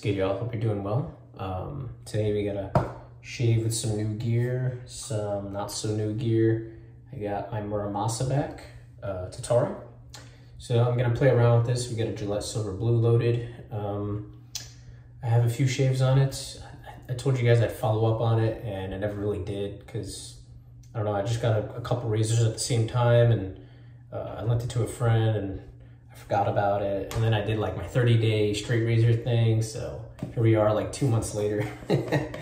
Good, y'all? Hope you're doing well. Um, today we got a shave with some new gear, some not so new gear. I got my Muramasa back, uh, Tatara. So I'm gonna play around with this. We got a Gillette Silver Blue loaded. Um, I have a few shaves on it. I told you guys I'd follow up on it and I never really did because I don't know, I just got a, a couple razors at the same time and uh, I lent it to a friend and I forgot about it. And then I did like my 30 day straight razor thing. So here we are like two months later.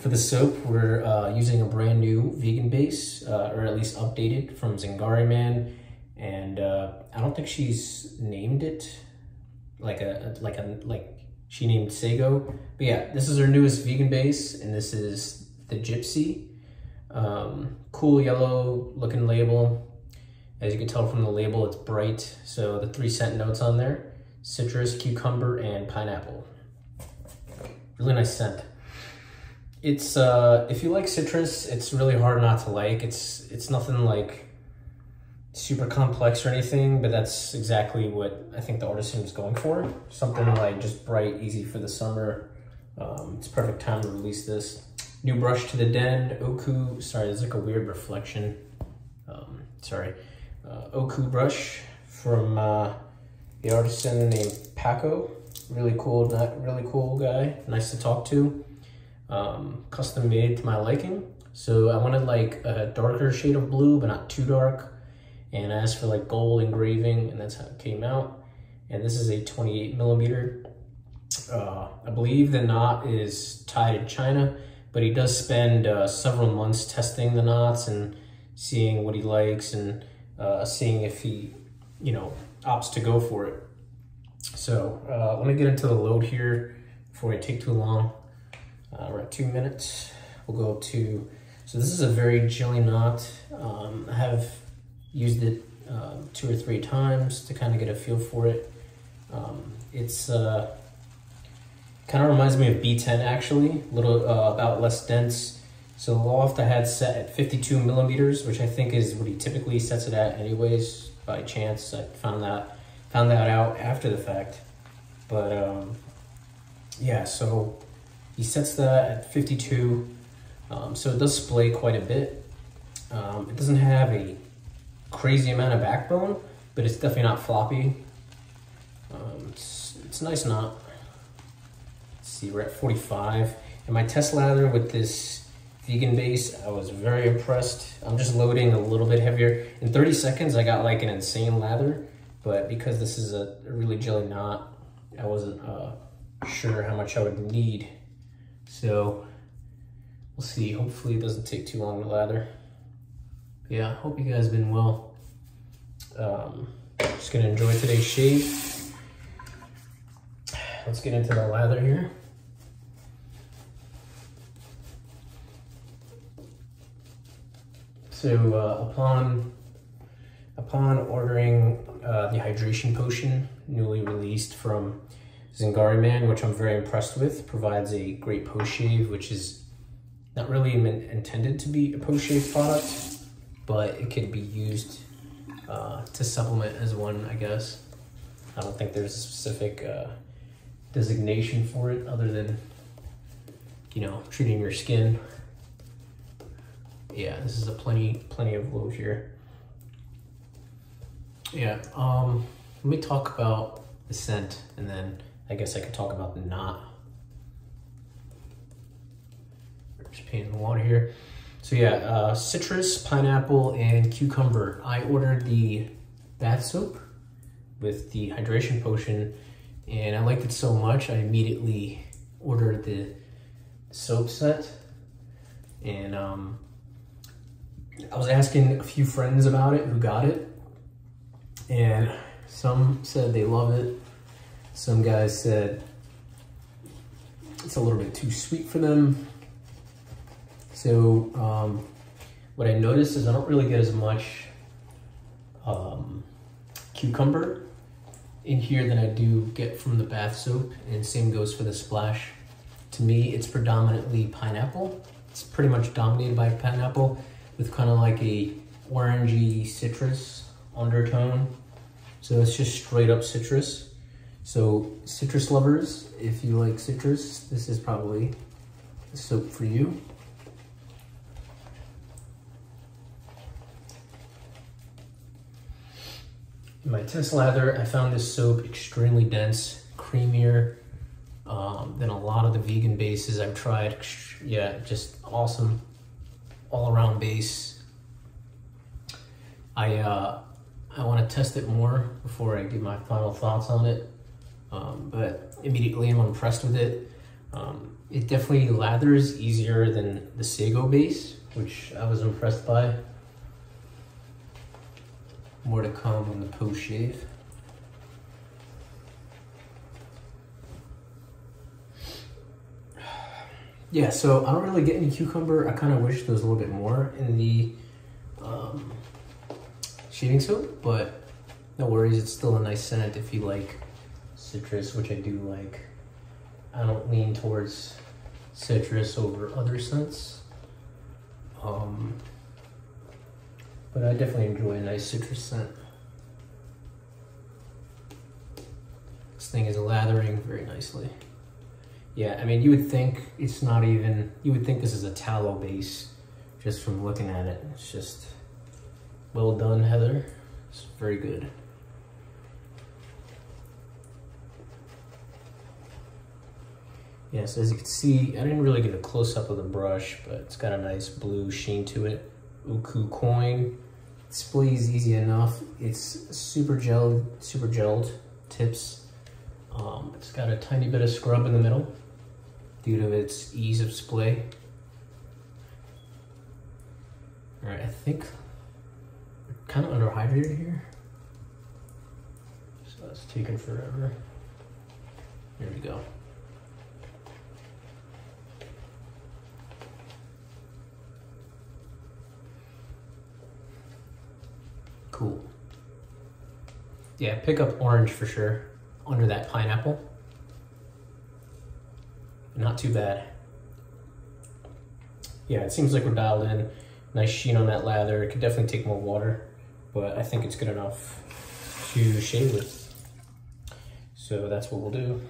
For the soap, we're uh, using a brand new vegan base, uh, or at least updated from Zingari Man. And uh, I don't think she's named it like a, like a, like she named Sago. But yeah, this is her newest vegan base and this is the Gypsy. Um, cool yellow looking label. As you can tell from the label, it's bright. So the three scent notes on there, citrus, cucumber, and pineapple. Really nice scent. It's, uh, if you like citrus, it's really hard not to like. It's, it's nothing like super complex or anything, but that's exactly what I think the artisan was going for. Something like just bright, easy for the summer. Um, it's perfect time to release this. New brush to the den, Oku, sorry, there's like a weird reflection. Um, sorry uh, Oku brush from uh, the artisan named Paco. Really cool, not really cool guy. Nice to talk to. Um, custom made to my liking. So I wanted like a darker shade of blue, but not too dark. And I asked for like gold engraving, and that's how it came out. And this is a 28 millimeter. Uh, I believe the knot is tied in China, but he does spend uh, several months testing the knots and seeing what he likes and uh, seeing if he, you know, opts to go for it. So uh, let me get into the load here before I take too long. Uh, we're at two minutes. We'll go to, so this is a very jelly knot. Um, I have used it um, two or three times to kind of get a feel for it. Um, it's uh, kind of reminds me of B10 actually, a little uh, about less dense so the loft I had set at 52 millimeters, which I think is what he typically sets it at anyways, by chance. I found that found that out after the fact. But um, yeah, so he sets that at 52. Um, so it does splay quite a bit. Um, it doesn't have a crazy amount of backbone, but it's definitely not floppy. Um, it's, it's nice knot. Let's see, we're at 45. And my test lather with this vegan base. I was very impressed. I'm just loading a little bit heavier. In 30 seconds, I got like an insane lather, but because this is a, really jelly knot, I wasn't uh, sure how much I would need. So we'll see. Hopefully it doesn't take too long to lather. But yeah, hope you guys been well. Um, just gonna enjoy today's shave. Let's get into the lather here. So uh, upon upon ordering uh, the hydration potion, newly released from Zingari Man, which I'm very impressed with, provides a great post shave, which is not really intended to be a post shave product, but it could be used uh, to supplement as one, I guess. I don't think there's a specific uh, designation for it other than, you know, treating your skin yeah, this is a plenty, plenty of load here. Yeah, um, let me talk about the scent and then I guess I could talk about the knot. Just painting the water here. So yeah, uh, citrus, pineapple, and cucumber. I ordered the bath soap with the hydration potion and I liked it so much I immediately ordered the soap set and um, I was asking a few friends about it who got it, and some said they love it. Some guys said it's a little bit too sweet for them. So um, what I noticed is I don't really get as much um, cucumber in here than I do get from the bath soap, and same goes for the splash. To me, it's predominantly pineapple. It's pretty much dominated by pineapple with kind of like a orangey citrus undertone. So it's just straight up citrus. So citrus lovers, if you like citrus, this is probably the soap for you. In my test lather, I found this soap extremely dense, creamier um, than a lot of the vegan bases I've tried. Yeah, just awesome all around base. I, uh, I want to test it more before I give my final thoughts on it. Um, but immediately I'm impressed with it. Um, it definitely lathers easier than the Sago base, which I was impressed by. More to come on the post shave. Yeah, so I don't really get any cucumber. I kind of wish there was a little bit more in the um, shaving soap, but no worries. It's still a nice scent if you like citrus, which I do like. I don't lean towards citrus over other scents. Um, but I definitely enjoy a nice citrus scent. This thing is lathering very nicely. Yeah, I mean, you would think it's not even, you would think this is a tallow base just from looking at it. It's just well done, Heather. It's very good. Yes, as you can see, I didn't really get a close-up of the brush, but it's got a nice blue sheen to it. Oku coin. Displays easy enough. It's super gelled, super gelled tips. Um, it's got a tiny bit of scrub in the middle due to its ease of display. All right, I think we're kind of underhydrated here. So that's taking forever. There we go. Cool. Yeah, pick up orange for sure under that pineapple. Not too bad. Yeah, it seems like we're dialed in. Nice sheen on that lather. It could definitely take more water, but I think it's good enough to shave with. So that's what we'll do.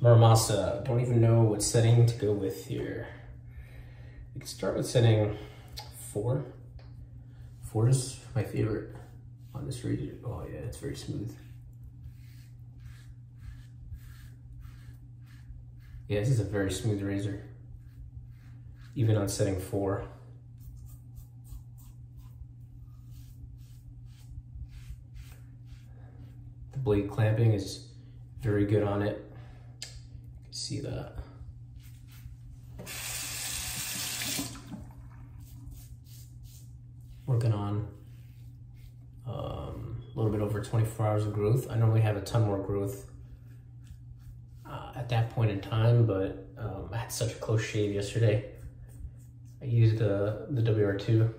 Muramasa, don't even know what setting to go with here. We can start with setting four. Four is my favorite on this razor. Oh yeah, it's very smooth. Yeah, this is a very smooth razor. Even on setting four. The blade clamping is very good on it. You can see that. working on um, a little bit over 24 hours of growth. I normally have a ton more growth at that point in time, but um, I had such a close shave yesterday. I used uh, the WR2.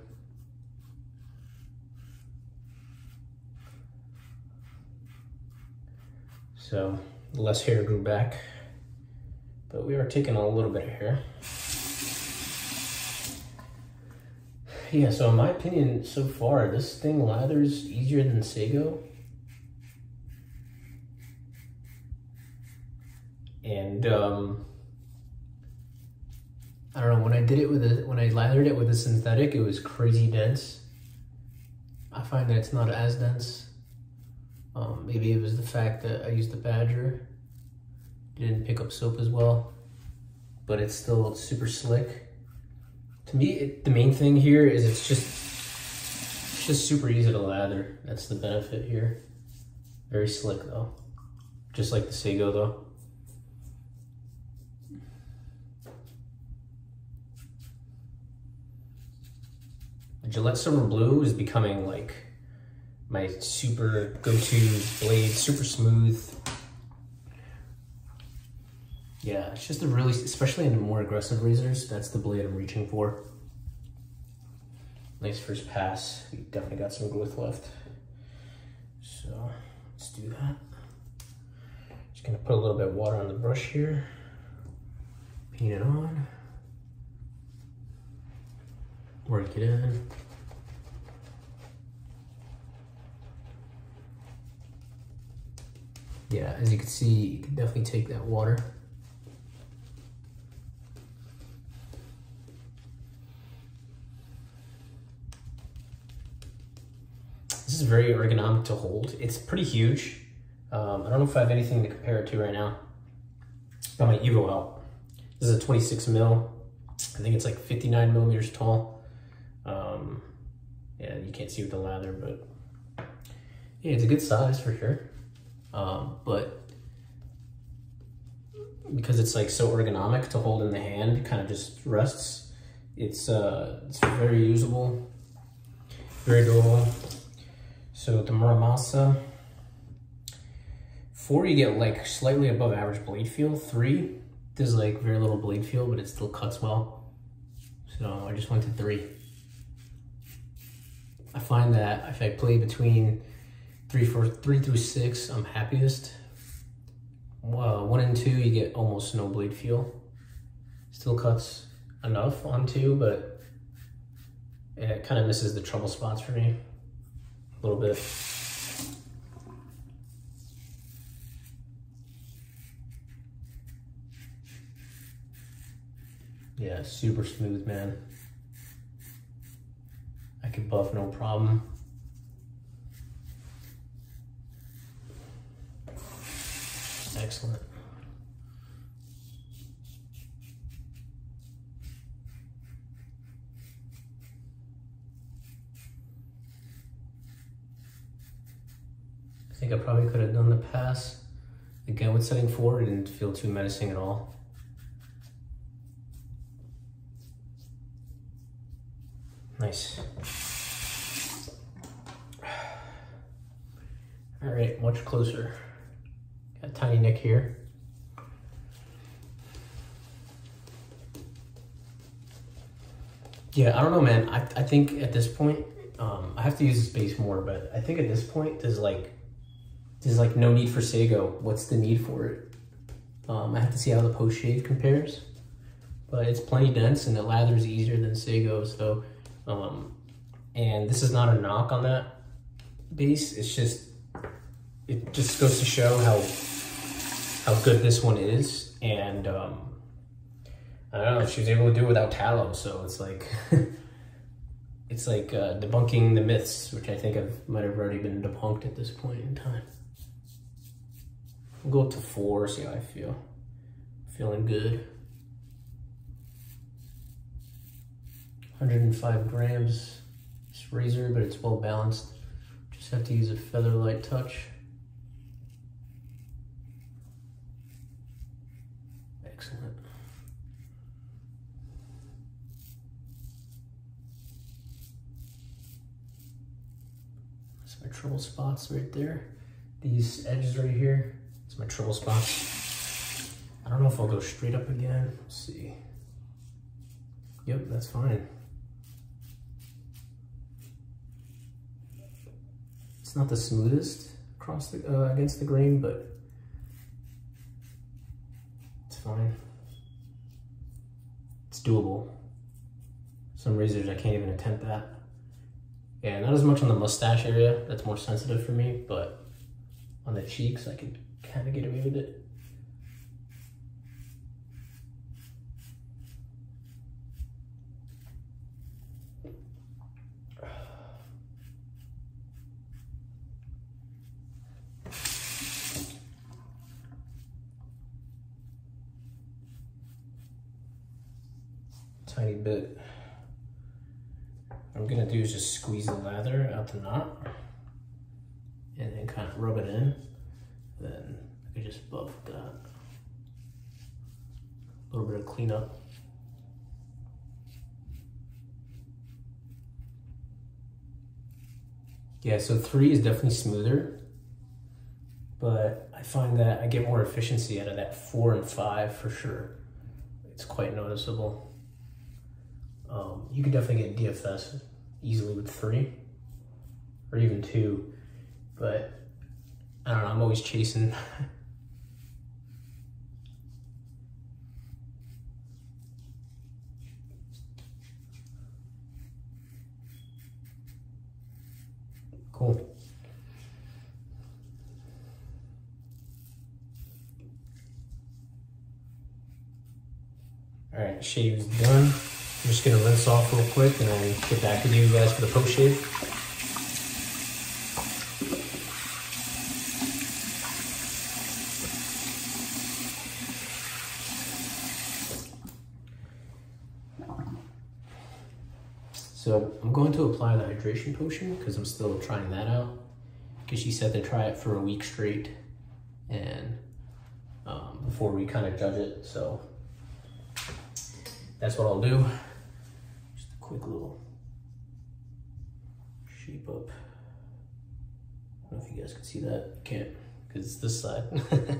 So less hair grew back, but we are taking a little bit of hair. yeah, so in my opinion, so far, this thing lathers easier than Sago. And um, I don't know, when I did it with a, when I lathered it with a synthetic, it was crazy dense. I find that it's not as dense. Um, maybe it was the fact that I used the Badger. Didn't pick up soap as well, but it's still super slick to me, it, the main thing here is it's just, it's just super easy to lather. That's the benefit here. Very slick though. Just like the Sago though. Gillette Silver Blue is becoming like my super go-to blade, super smooth. Yeah, it's just a really, especially in the more aggressive razors, that's the blade I'm reaching for. Nice first pass. We definitely got some growth left. So let's do that. Just gonna put a little bit of water on the brush here. Paint it on. Work it in. yeah, as you can see, you can definitely take that water. This is very ergonomic to hold. It's pretty huge. Um, I don't know if I have anything to compare it to right now. Got my Evo out. This is a 26 mil. I think it's like 59 millimeters tall. Um, yeah, you can't see with the lather, but yeah, it's a good size for sure. Um, but because it's like so ergonomic to hold in the hand, it kind of just rests. It's uh, it's very usable, very durable. So the Muramasa, four you get like slightly above average blade feel. Three, there's like very little blade feel, but it still cuts well. So I just went to three. I find that if I play between three, four, three through six, I'm happiest. Uh, one and two, you get almost no blade feel. Still cuts enough on two, but it kind of misses the trouble spots for me a little bit. Yeah, super smooth, man. I can buff no problem. Excellent. I think I probably could have done the pass again with setting four. It didn't feel too menacing at all. Nice. All right, much closer. Got a tiny nick here. Yeah, I don't know, man. I, I think at this point, um, I have to use the space more, but I think at this point, there's like, there's like no need for Sago. What's the need for it? Um, I have to see how the post shave compares, but it's plenty dense and the lather is easier than Sago, so um, and this is not a knock on that base. It's just, it just goes to show how, how good this one is. And um, I don't know, she was able to do it without tallow. So it's like, it's like uh, debunking the myths, which I think have, might have already been debunked at this point in time. We'll go up to four, see how I feel. Feeling good. 105 grams. It's razor, but it's well balanced. Just have to use a feather light touch. Excellent. That's my trouble spots right there. These edges right here, it's my trouble spots. I don't know if I'll go straight up again. Let's see. Yep, that's fine. It's not the smoothest across the, uh, against the grain, but it's fine. It's doable. Some razors, I can't even attempt that. Yeah, not as much on the mustache area. That's more sensitive for me, but on the cheeks, I can kind of get away with it. tiny bit. I'm gonna do is just squeeze the lather out the knot and then kind of rub it in. Then I just buff that. A little bit of cleanup. Yeah, so three is definitely smoother, but I find that I get more efficiency out of that four and five for sure. It's quite noticeable. Um, you can definitely get DFS easily with three or even two, but I don't know, I'm always chasing. cool. All right, shave's done. I'm just gonna rinse off real quick and then get back with you guys for the post shave. So I'm going to apply the hydration potion because I'm still trying that out. Because she said to try it for a week straight and um, before we kind of judge it. So that's what I'll do. Quick little shape up. I don't know if you guys can see that. You can't because it's this side.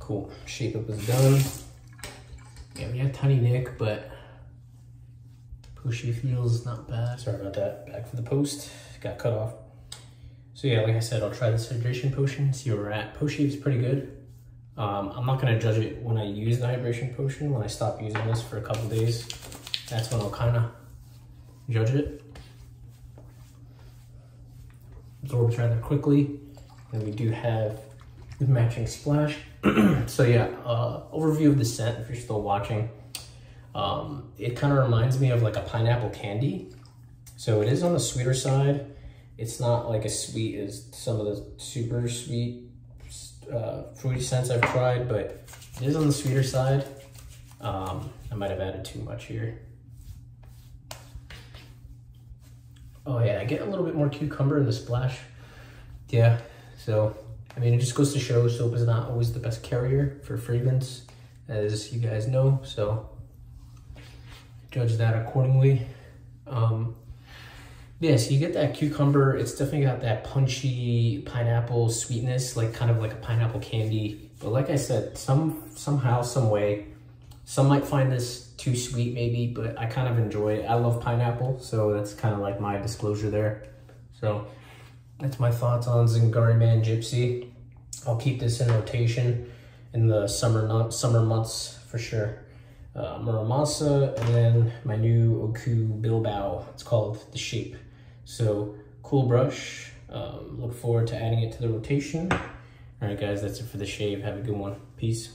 cool. Shape up is done. Yeah, we have tiny nick, but pushy feels not bad. Sorry about that. Back for the post. Got cut off. So yeah, like I said, I'll try this hydration potion, see where we're at. Post is pretty good. Um, I'm not gonna judge it when I use the hydration potion. When I stop using this for a couple days, that's when I'll kind of judge it. Absorbs rather quickly. And we do have the matching splash. so yeah, uh, overview of the scent if you're still watching. Um, it kind of reminds me of like a pineapple candy. So it is on the sweeter side. It's not like as sweet as some of the super sweet uh, fruity scents I've tried, but it is on the sweeter side. Um, I might have added too much here. Oh yeah, I get a little bit more cucumber in the splash. Yeah, so I mean, it just goes to show soap is not always the best carrier for fragrance, as you guys know, so judge that accordingly. Um, yeah, so you get that cucumber. It's definitely got that punchy pineapple sweetness, like kind of like a pineapple candy. But like I said, some somehow, some way, some might find this too sweet maybe, but I kind of enjoy it. I love pineapple, so that's kind of like my disclosure there. So that's my thoughts on Zingari Man Gypsy. I'll keep this in rotation in the summer summer months for sure. Uh, Muramasa and then my new Oku Bilbao. It's called The Shape. So cool brush. Um, look forward to adding it to the rotation. All right, guys, that's it for the shave. Have a good one. Peace.